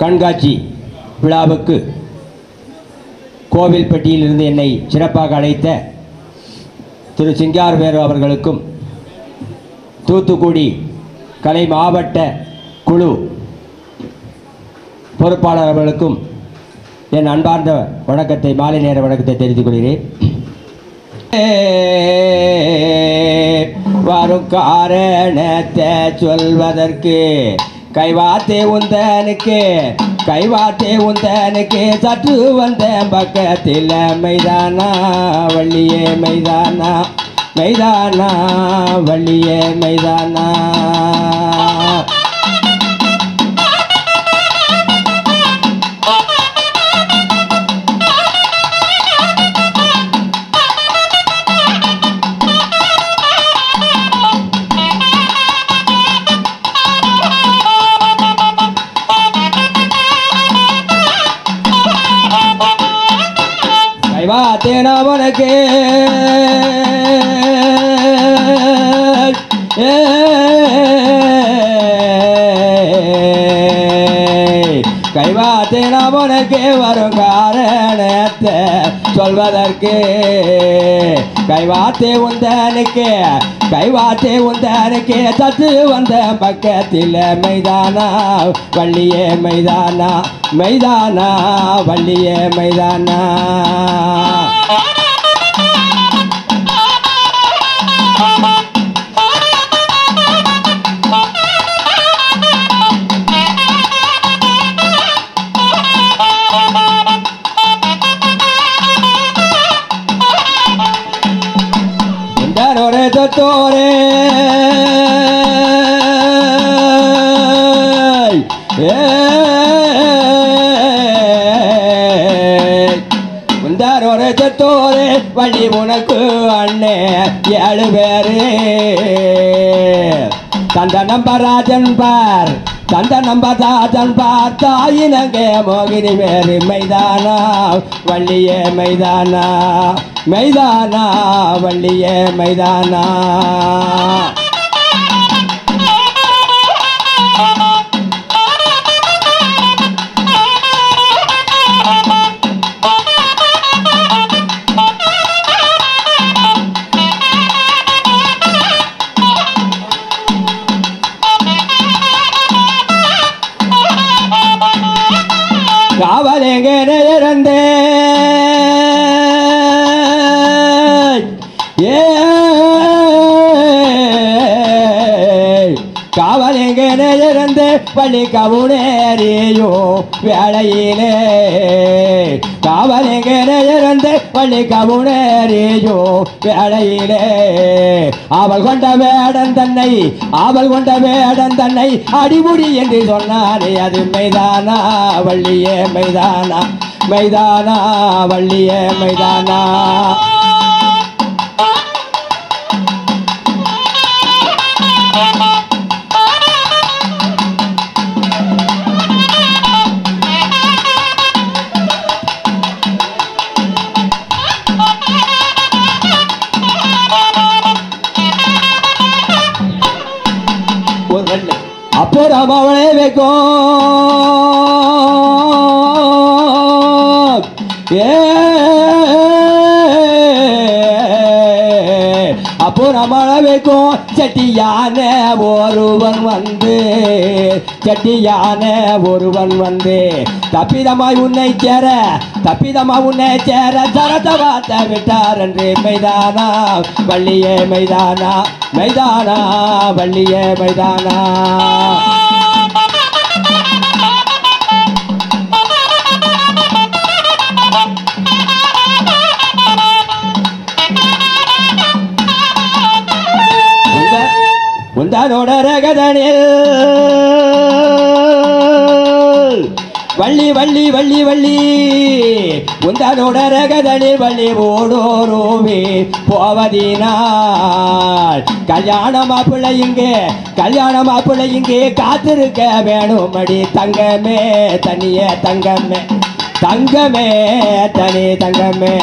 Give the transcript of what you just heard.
கண்காட்சி விழாவுக்கு கோவில்பட்டியிலிருந்து என்னை சிறப்பாக அழைத்த திரு சிங்கார் வேறு அவர்களுக்கும் தூத்துக்குடி கலை மாவட்ட குழு பொறுப்பாளர் அவர்களுக்கும் என் அன்பார்ந்த வணக்கத்தை மாலை நேர வணக்கத்தை தெரிவித்துக் கொள்கிறேன். வரும் காரணத்தை சொல்வதற்கு கைவாத்தே உந்தனுக்கு கைவாத்தே உந்தனுக்கு சற்று வந்த பக்கத்தில் மைதானா வள்ளியே மைதானா மைதானா வள்ளியே மைதானா. கைவாத்தேனா உனக்கு கைவாத்தேனா உனக்கு வரும் காரணத்தை சொல்வதற்கு. கைவாத்தே உந்தனுக்கு கைவாத்தே உந்தனுக்கு தத்து வந்த பக்கத்தில் மைதானா வள்ளியே மைதானா மைதானா வள்ளியே மைதானா. உண்டனோரே தொத்தோரே உண்டாரோரே தொத்தோரே வழி உனக்கு அண்ணே ஏழு பேரு. தந்த நம்ப ராஜன் பார். தந்த பதாதன் ராஜன் பார் மோகினி வேறு மைதானா வள்ளியே மைதானா மைதானா வள்ளியே மைதானா. காவலேங்கனே காவலேங்கனே இறந்தே பள்ளி கவுனேறியோ வேளையிலே காவலேங்கனே இறந்தே பள்ளி கவுனேறியோ வேளையிலே அவள் கொண்ட வேடன் தன்னை அவள் கொண்ட வேடன் தன்னை அடிமுடி என்று சொன்னாரே அது மைதானா வள்ளியே மைதானா மைதானா வள்ளியே மைதானா Thank you. அப்புறம் அவளே வைக்கும் ஏ அப்புறம் வைக்கும் செட்டியான ஒருவன் வந்து செட்டியான ஒருவன் வந்து. தப்பிதமாய் உன்னை சேர தப்பிதமாய் உன்னை சேர சரத வார்த்தை விட்டார் என்று மைதானா வள்ளியே மைதானா மைதானா வள்ளியே மைதானா. உந்தனோட ரகதனில். வள்ளி வள்ளி வள்ளி வள்ளி. உந்தனோட ரகதனில் வள்ளி ஓடோரோவே. போவதினால் கல்யாண மாப்பிள்ளை இங்கே கல்யாண மாப்பிள்ளை இங்கே. காத்திருக்க வேணுமடி தங்கமே தனியே தங்கமே. தங்கமே தனி தங்கமே.